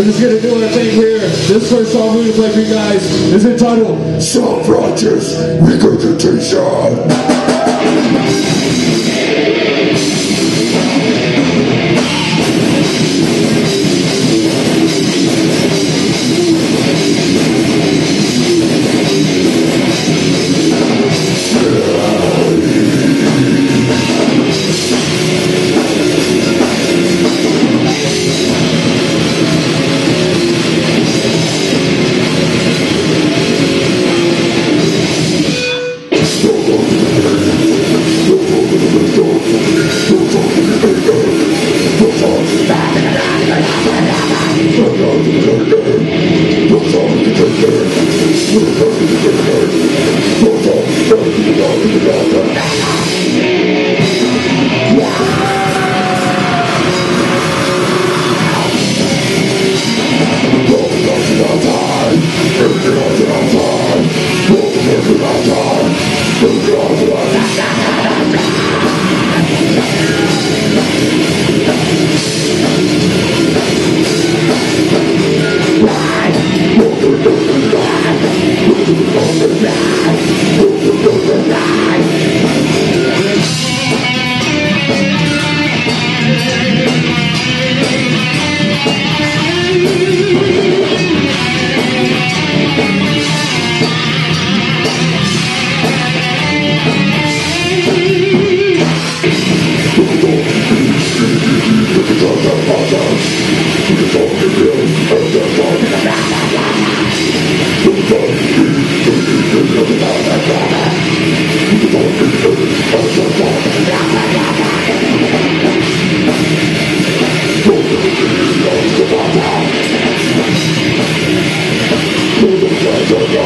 We're just gonna do our thing here. This first song we're gonna play for you guys is entitled Self-Righteous Regurgitation. Thank you.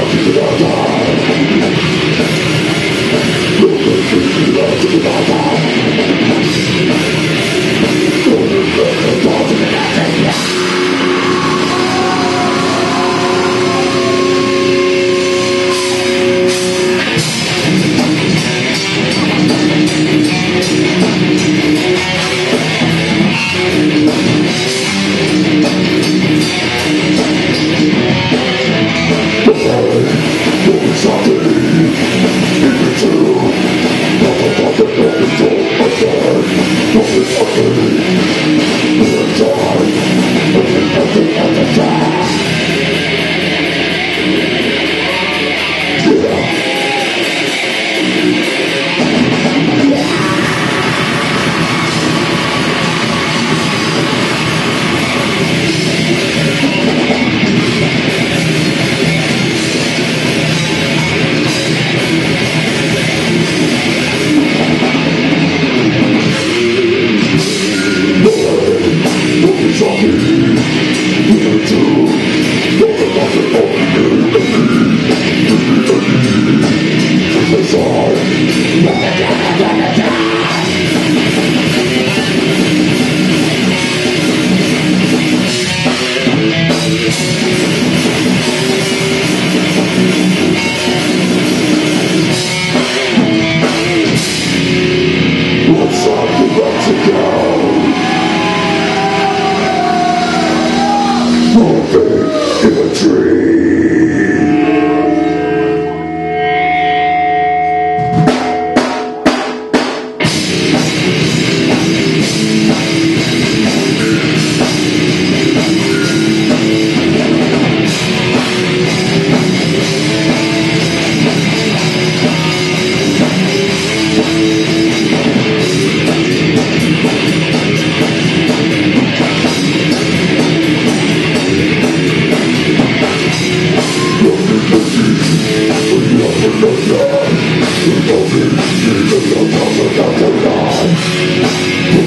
capítulo. talking.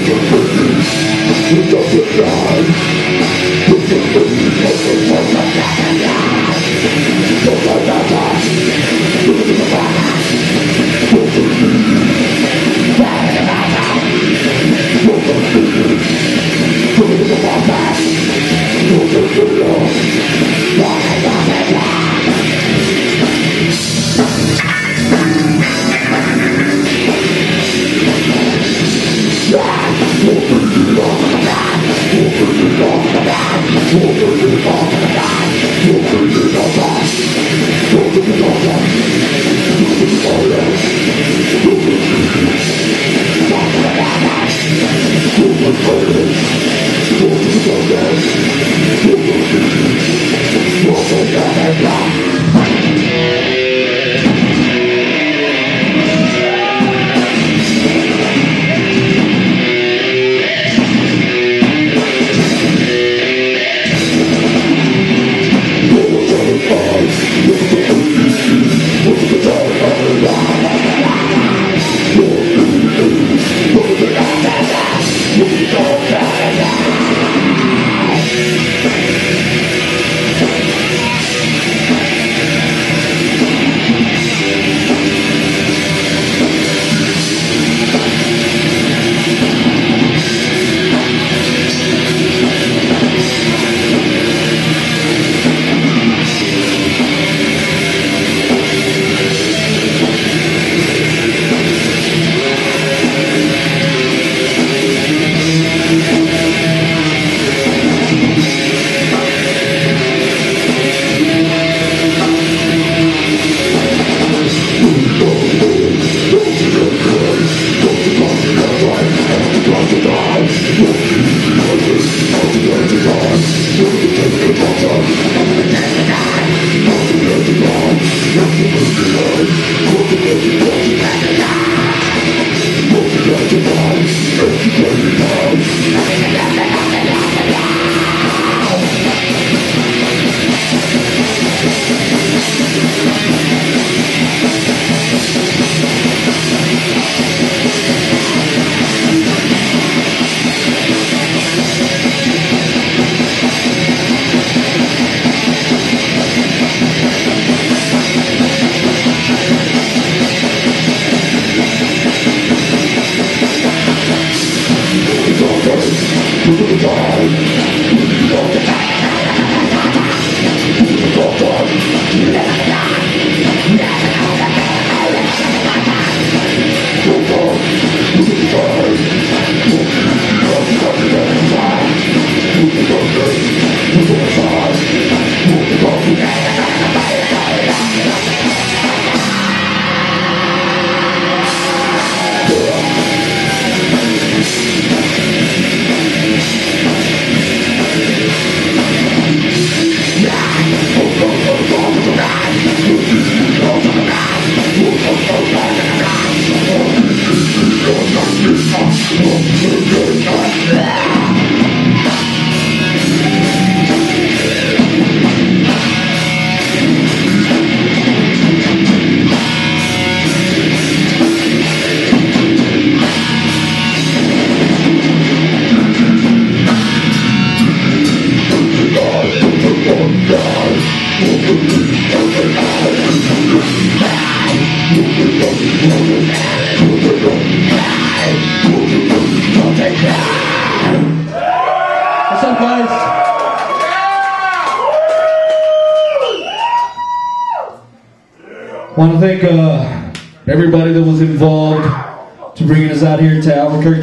Yeah.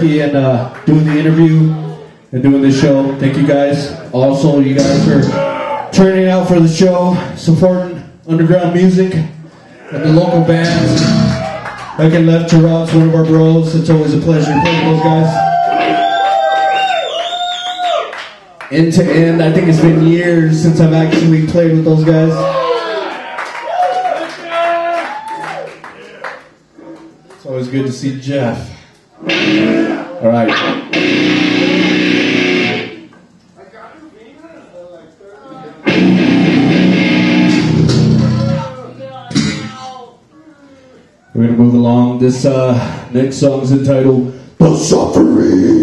Albuquerque and uh, doing the interview and doing this show. Thank you guys. Also, you guys for turning out for the show, supporting underground music and the local bands. Back in Left to Rock's one of our bros. It's always a pleasure to play with those guys. End to end, I think it's been years since I've actually played with those guys. It's always good to see Jeff. All right. We're gonna move along. This uh, next song is entitled "The Suffering."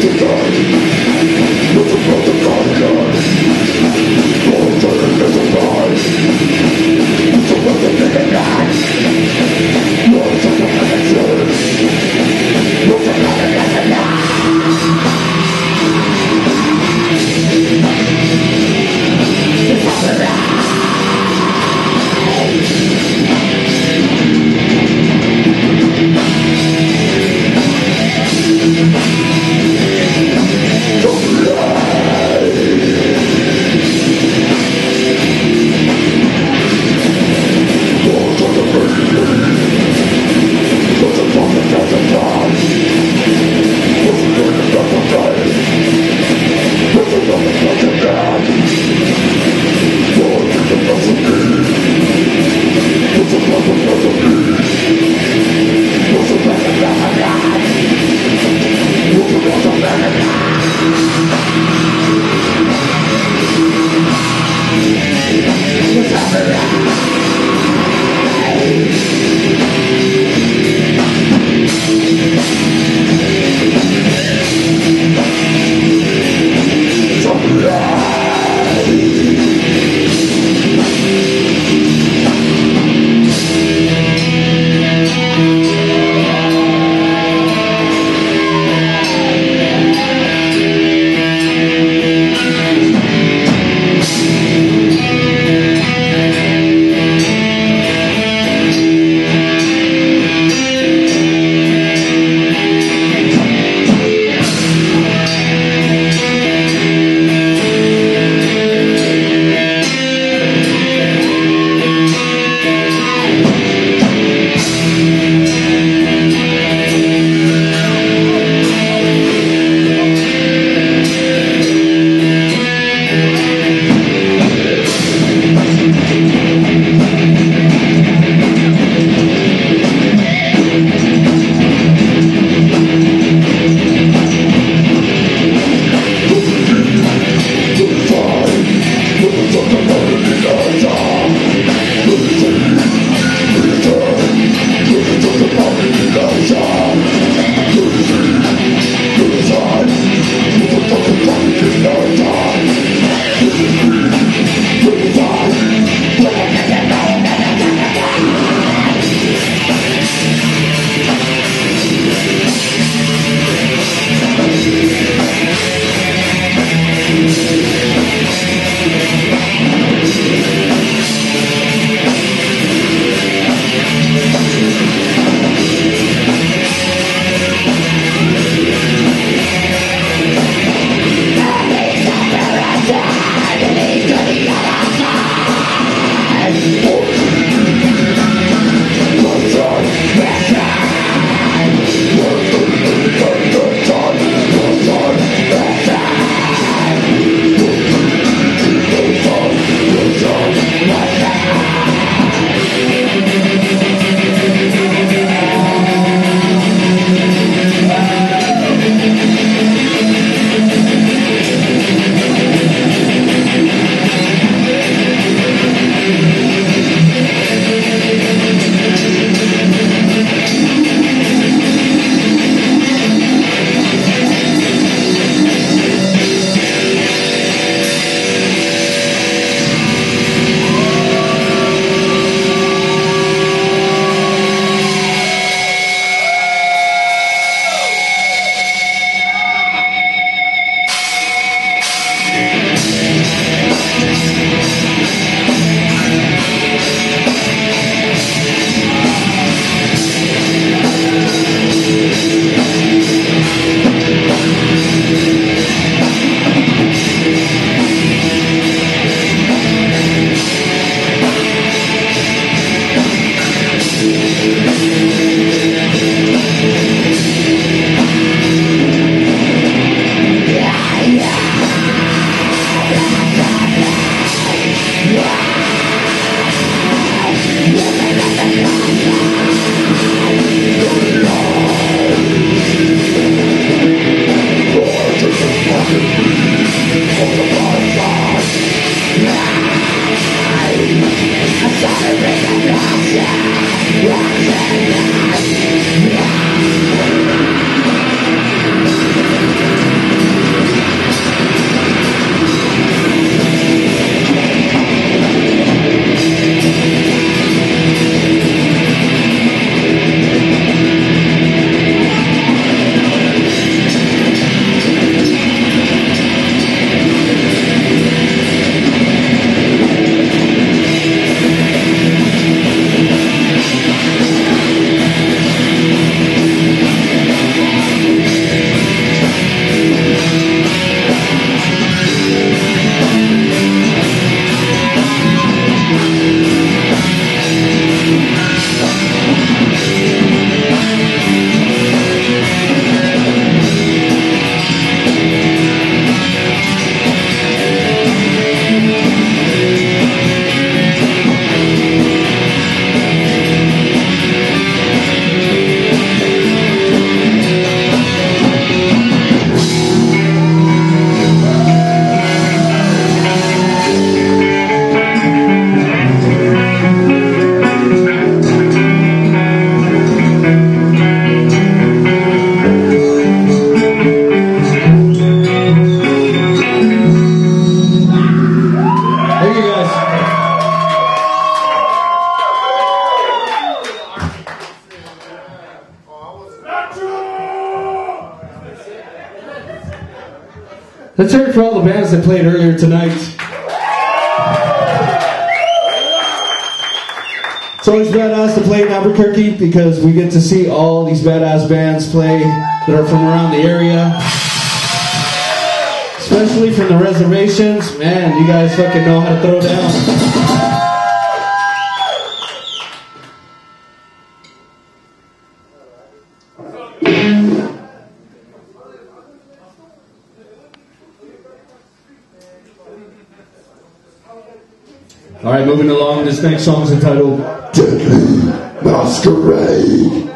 to God. It for all the bands that played earlier tonight. It's always badass to play in Albuquerque because we get to see all these badass bands play that are from around the area. Especially from the reservations. Man, you guys fucking know how to throw down. This next song is entitled Deadly Masquerade.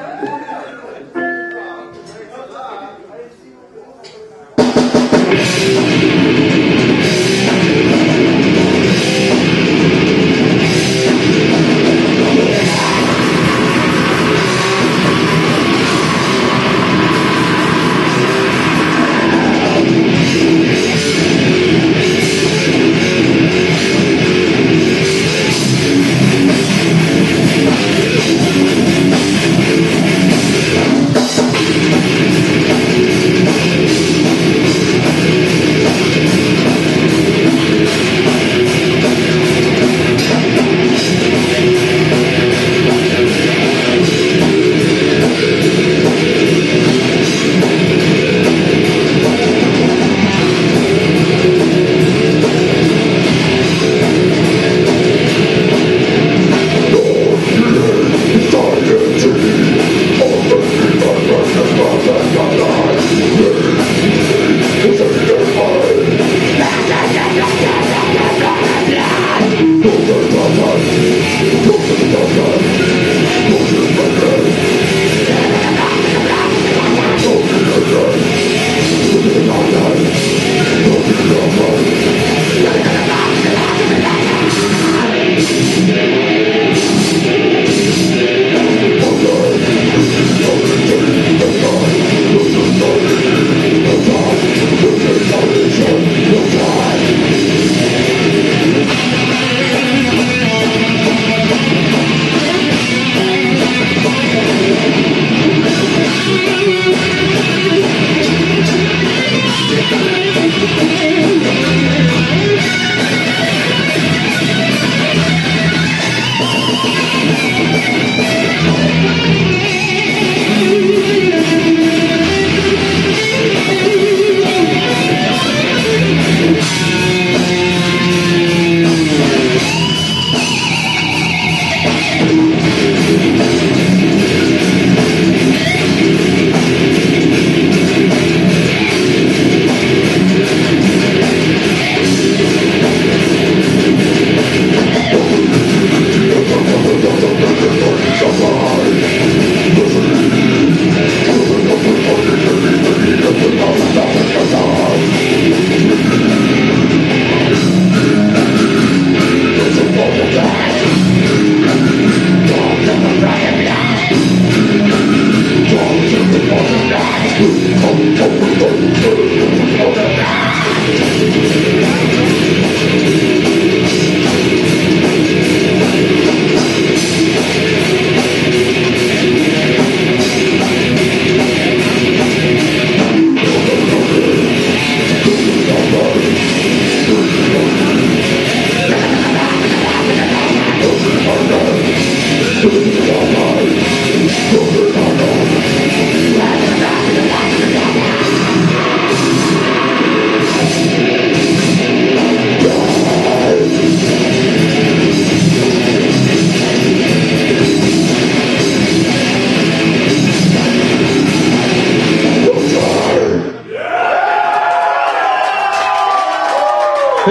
Don't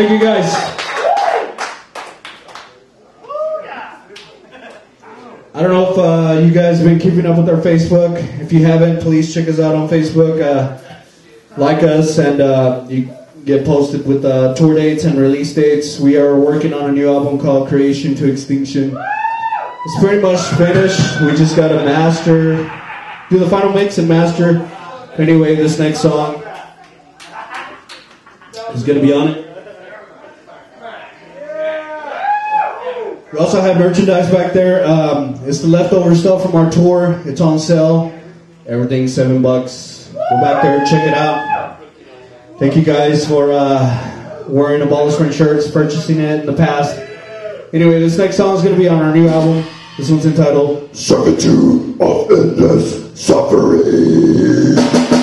Thank you guys. I don't know if uh, you guys have been keeping up with our Facebook. If you haven't, please check us out on Facebook. Uh, like us, and uh, you get posted with uh, tour dates and release dates. We are working on a new album called Creation to Extinction. It's pretty much finished. We just got to master, do the final mix and master. Anyway, this next song is going to be on it. We also have merchandise back there. Um, it's the leftover stuff from our tour. It's on sale. Everything's seven bucks. Go back there, check it out. Thank you guys for uh, wearing abolishment shirts, purchasing it in the past. Anyway, this next song is going to be on our new album. This one's entitled Servitude of Endless Suffering.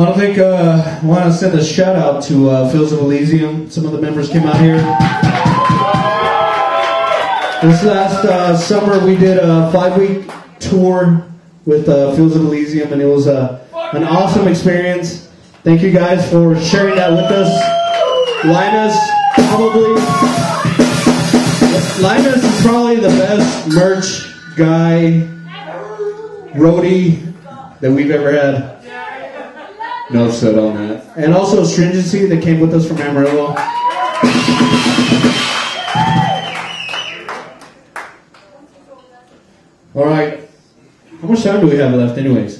Want to think uh, want to send a shout out to uh, Fields of Elysium. Some of the members came out here. This last uh, summer, we did a five week tour with uh, Fields of Elysium, and it was uh, an awesome experience. Thank you guys for sharing that with us. Linus, probably. Linus is probably the best merch guy, roadie that we've ever had. No said on that. And also Stringency that came with us from Amarillo. All right. How much time do we have left, anyways?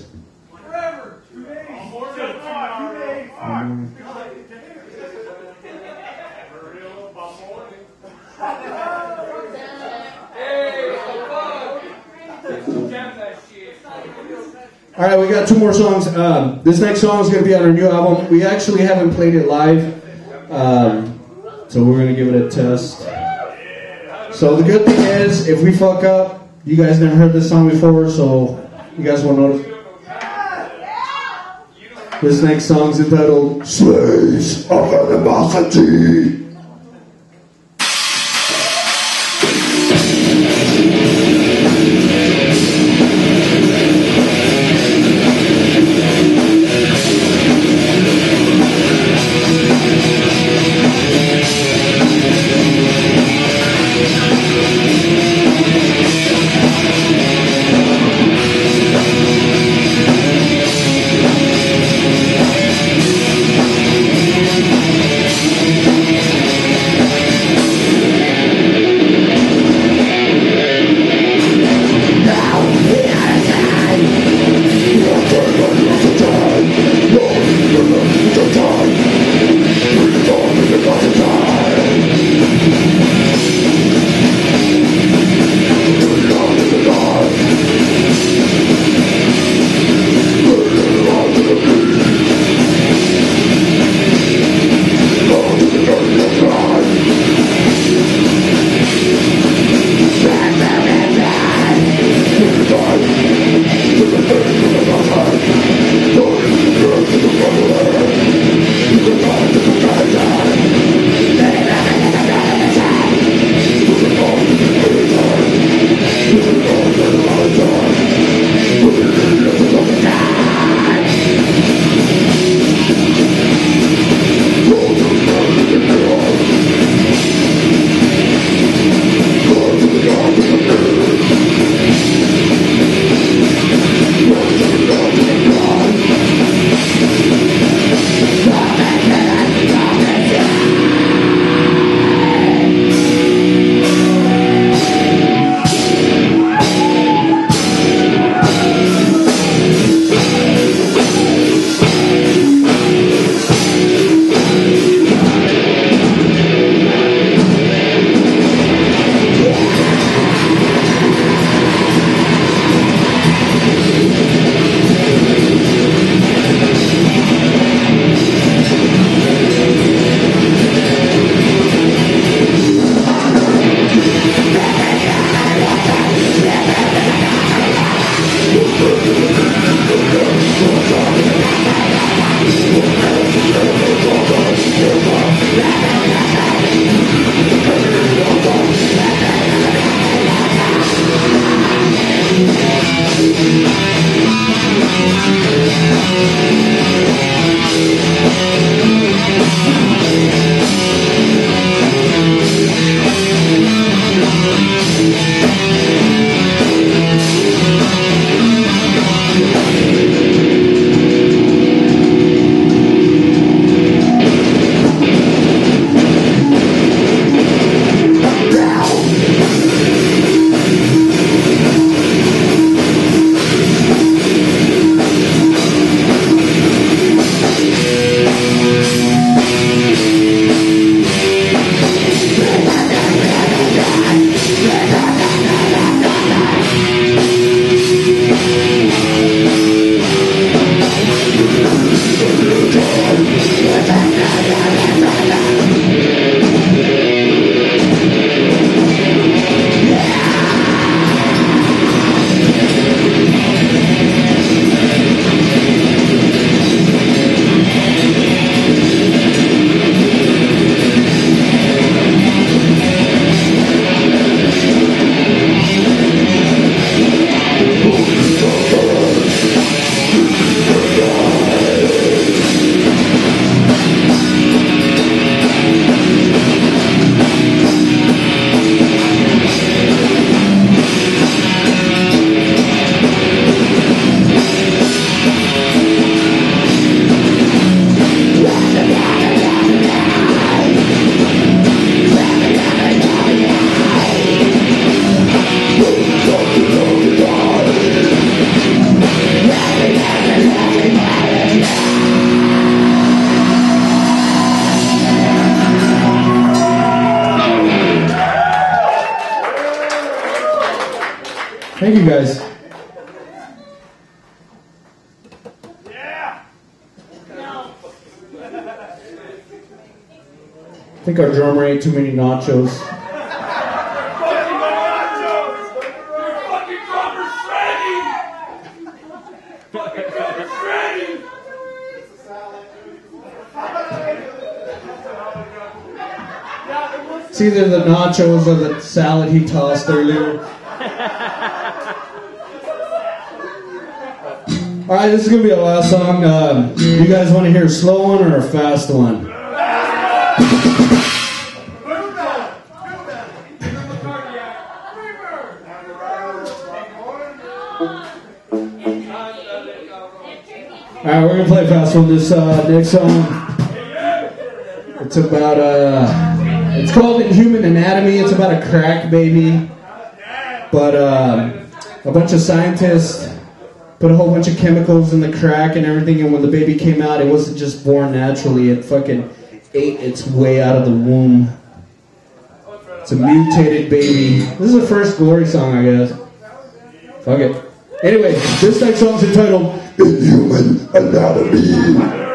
All right, we got two more songs. Um, this next song is going to be on our new album. We actually haven't played it live, um, so we're going to give it a test. So the good thing is, if we fuck up, you guys never heard this song before, so you guys won't know. This next song is entitled Slaves of animosity. Thank you guys. Yeah. I think our drummer ate too many nachos. It's either the nachos or the salad he tossed earlier. All right, this is gonna be our last song. Um, you guys want to hear a slow one or a fast one? All right, we're gonna play a fast one. This uh, next song, it's about uh, it's called Human Anatomy. It's about a crack baby, but uh, a bunch of scientists put a whole bunch of chemicals in the crack and everything. And when the baby came out, it wasn't just born naturally. It fucking ate its way out of the womb. It's a mutated baby. This is the first glory song, I guess. Fuck it. Anyway, this next song's entitled Inhuman anatomy.